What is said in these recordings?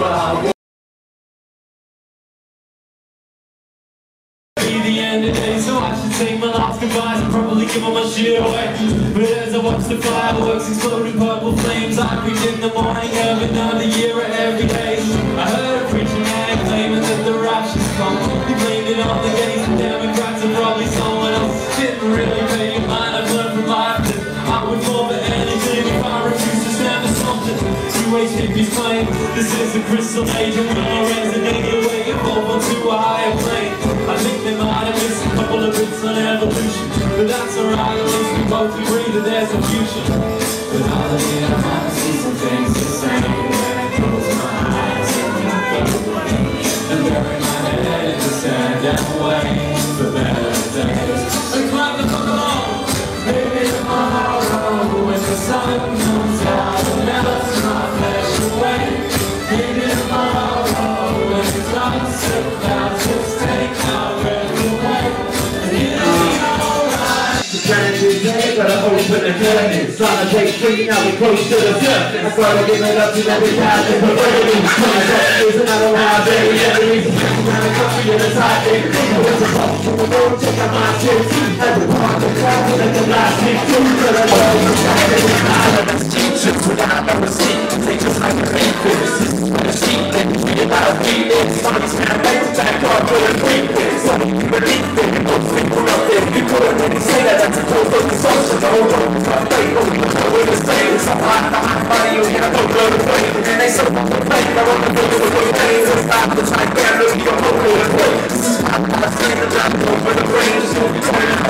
by take my last goodbyes and probably give all my shit But as I watch the fireworks explode in purple flames I preach in the morning of another year or every day I heard a preacher man claiming that the rapture's come He blamed it on the gays and Democrats and probably someone else Didn't really pay a mind, I've learned from life that I would fall for anything if I refused to stand for something. You hate hippies claim this is the crystal age and we'll resonate your way evolve onto a higher plane. I think they might have missed a couple of bits on evolution, but that's alright. At least we both agree that there's a future. But all might see some things the same when I close my eyes Trying to day, gotta open the curtains. Trying to take free, now we close to the surface. I gotta give it up to every time that we're waiting. Coming up is another wild day. Every reason to around the country in a side of what's up from the road, check out my shit. Every part of the crowd, let the last me through. But I know you got it in my that's teachers without no receipt. They just like a fake This is what a sheep and we about feelings. Somebody's gonna make the back up for a creep. Somebody believe to go to the job, over the brain, just don't be turning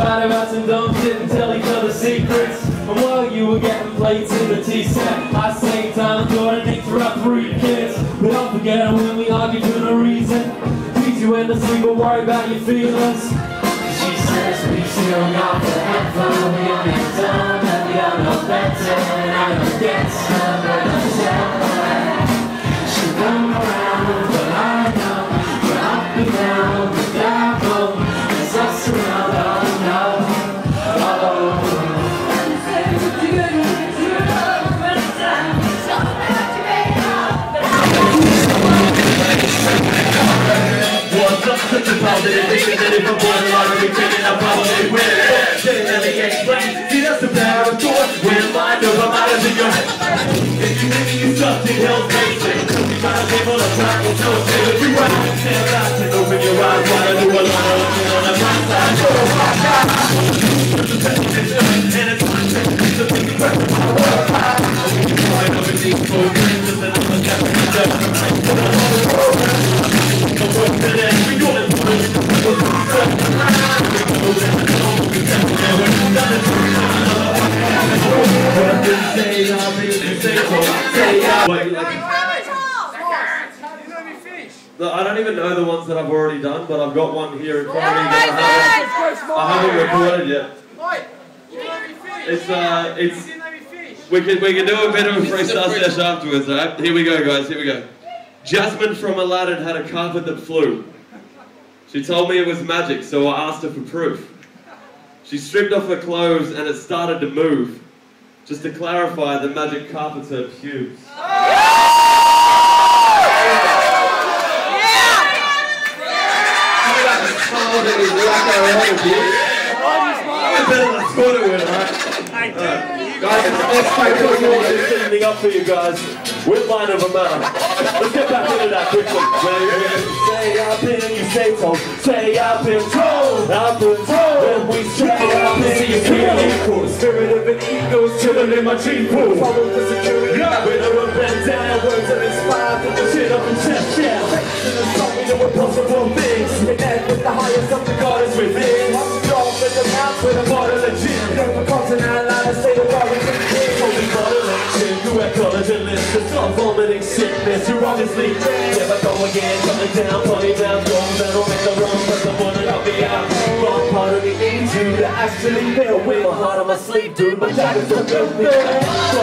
spider out some dumb shit and tell each other secrets. And while you were getting plates in the tea set, I same time Jordan we're up three kids. But don't forget when we argue for no reason. Teach you endlessly, but worry about your feelings. She says we still got the headphone, we ain't done, and we are no better, and I don't get some, Look, I don't even know the ones that I've already done, but I've got one here in front of me that I haven't, I haven't recorded yet. It's uh, it's we can we can do a bit of a freestyle session afterwards. All right, here we go, guys. Here we go. Jasmine from Aladdin had a carpet that flew. She told me it was magic, so I asked her for proof. She stripped off her clothes and it started to move. Just to clarify, the magic carpet's her pubes. I better than I thought it would, alright? Alright. this evening up for you guys with of a Man. Let's get back into that quickly. Say I've been, you say so. Say I've been told, I've been told. When we say I've been, you feel equal. Spirit of an eagle's chilling in my tree pool. Follow the security. Yeah. With a bandana, words that inspire, put the shit up in chest, yeah. Faith in something that impossible things. And with the highest of the God is within. I'm strong with the mouth with a bottle of gin. Never continent line, I stay stop vomiting sickness You're obviously dead Never go again, coming down, funny Wrong man, don't make the wrong person wanna help me out. Wrong part of me needs you to actually feel with. My heart on my sleeve, dude My don't build me So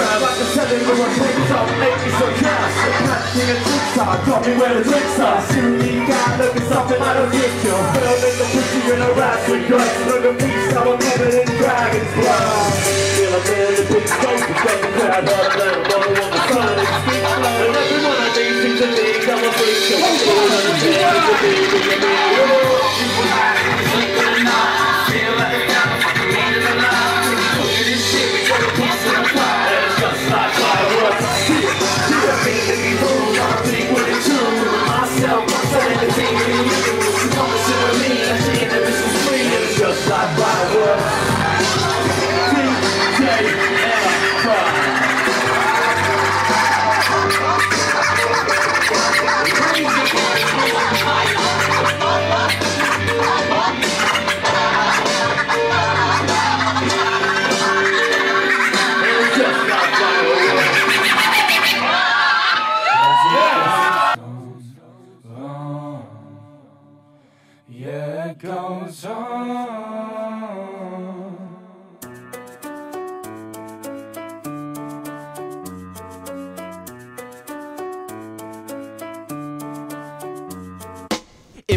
crap Like a selling for a TikTok, make me some cash Patching a TikTok, got me where the drinks are. Shooting guy, looking something out of picture Filming the picture in a rap with guts Look at so I'm covered in dragon's blood. Feel like they're the big ghost, the fucking crowd, all the man, all the one, the sun, and speak And every one of these things are big, I'm a freak, I'm on a it's a it's a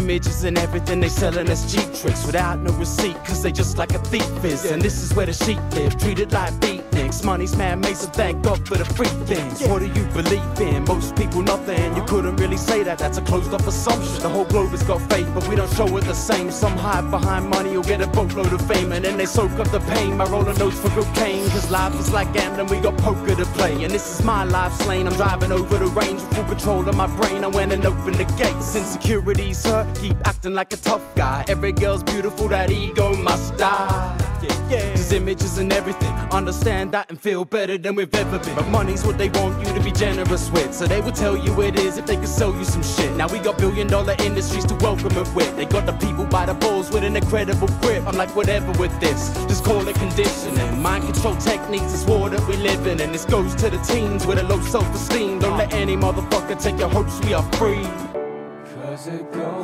Images and everything they selling us cheap tricks without no receipt, cause they just like a thief is. And this is where the sheep live, treated like Money's man made, so thank God for the free things. What do you believe in? Most people nothing. You couldn't really say that, that's a closed off assumption. The whole globe has got faith, but we don't show it the same. Some hide behind money, you'll get a boatload of fame, and then they soak up the pain by rolling notes for cocaine. Cause life is like gambling, we got poker to play. And this is my life lane, I'm driving over the range with full control of my brain. I went and opened the gates. Insecurities hurt, keep acting like a tough guy. Every girl's beautiful, that ego must die. Yeah. Cause images and everything, understand that and feel better than we've ever been. But money's what they want you to be generous with. So they will tell you it is if they can sell you some shit. Now we got billion dollar industries to welcome it with. They got the people by the balls with an incredible grip. I'm like, whatever with this, just call it conditioning. Mind control techniques is war that we live in. And this goes to the teens with a low self esteem. Don't let any motherfucker take your hopes, we are free. Cause it goes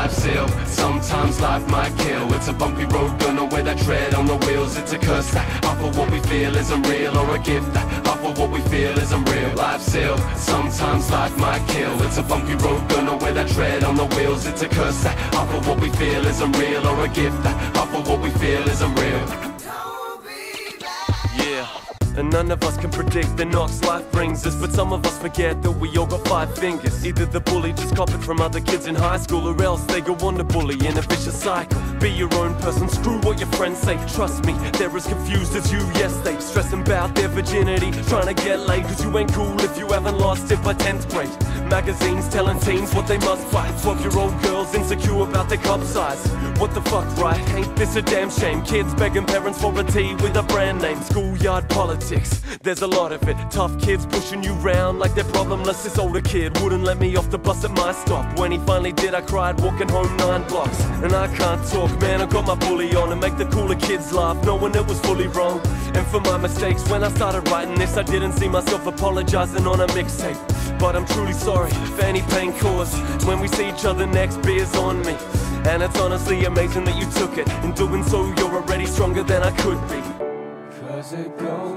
on. Life's ill, sometimes life might kill. It's a bumpy road, gonna wear that tread on the wheels. It's a curse that half of what we feel isn't real, or a gift that half of what we feel isn't real. Life's ill, sometimes life might kill. It's a bumpy road, gonna wear that tread on the wheels. It's a curse that half of what we feel isn't real, or a gift that half of what we feel isn't real. Yeah. And none of us can predict the knocks life brings us. But some of us forget that we all got five fingers. Either the bully just copied from other kids in high school, or else they go on to bully in a vicious cycle. Be your own person, screw what your friends say. Trust me, they're as confused as you. Yes, they stressing about their virginity, trying to get laid. Cause you ain't cool if you haven't lost it by 10th grade. Magazines telling teens what they must fight. 12 year old girls insecure about their cup size. What the fuck, right? Ain't this a damn shame? Kids begging parents for a tea with a brand name. Schoolyard politics, there's a lot of it. Tough kids pushing you round like they're problemless. This older kid wouldn't let me off the bus at my stop. When he finally did, I cried walking home nine blocks. And I can't talk, man, I got my bully on and make the cooler kids laugh, knowing it was fully wrong. And for my mistakes, when I started writing this, I didn't see myself apologizing on a mixtape. But I'm truly sorry for any pain caused. When we see each other next, beers on me. And it's honestly amazing that you took it. In doing so, you're already stronger than I could be. Cause it goes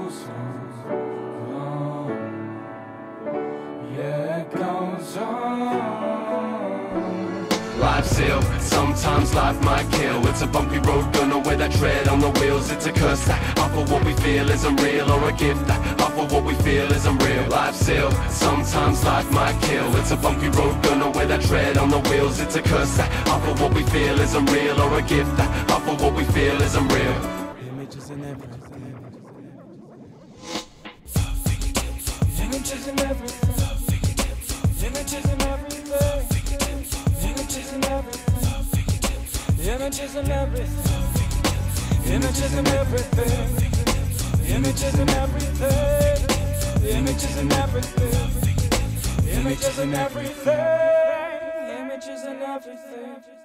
Life's ill, sometimes life might kill. It's a bumpy road, gonna know where that tread on the wheels. It's a curse. That half of what we feel isn't real Or a gift. That half of what we feel isn't real Life's ill, sometimes life might kill. It's a bumpy road, gonna know where that tread on the wheels. It's a curse. That half of what we feel isn't real Or a gift. That half of what we feel isn't real Images and everything. Images and everything. Images and everything. Images and everything. Images and everything. Images and everything. Images and everything. Images and everything. Images and everything. Images and everything.